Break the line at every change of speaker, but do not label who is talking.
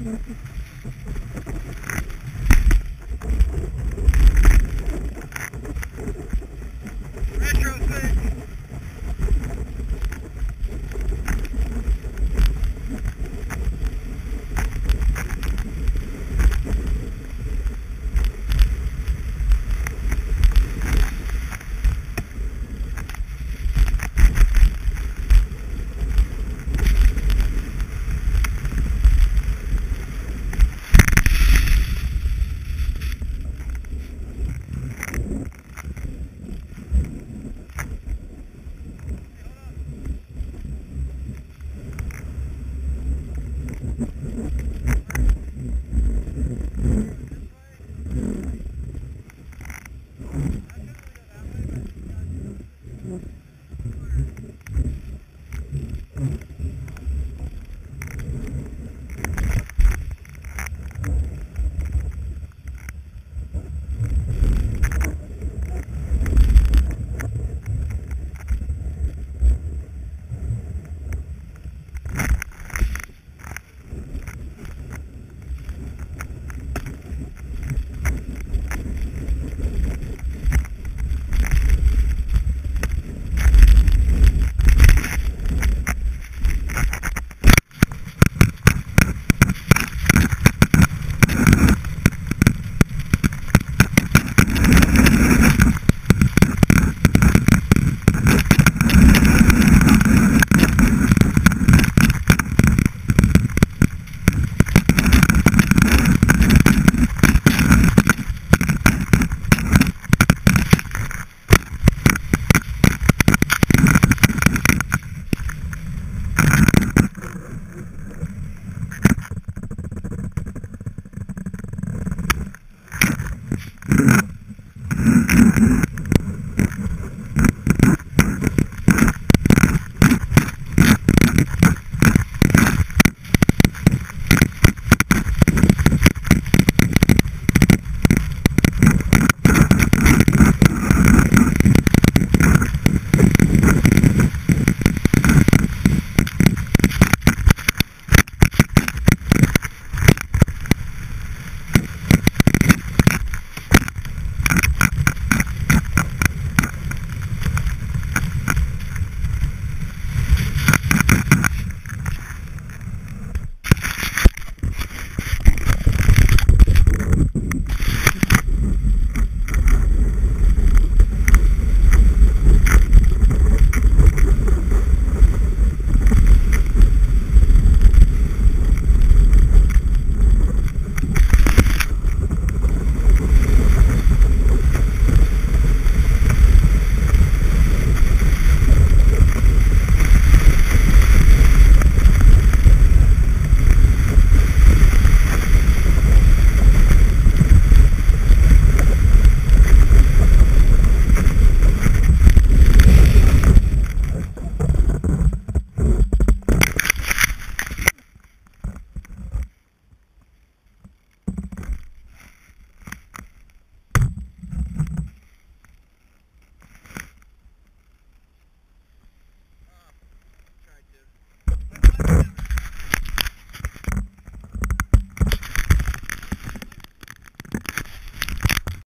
嗯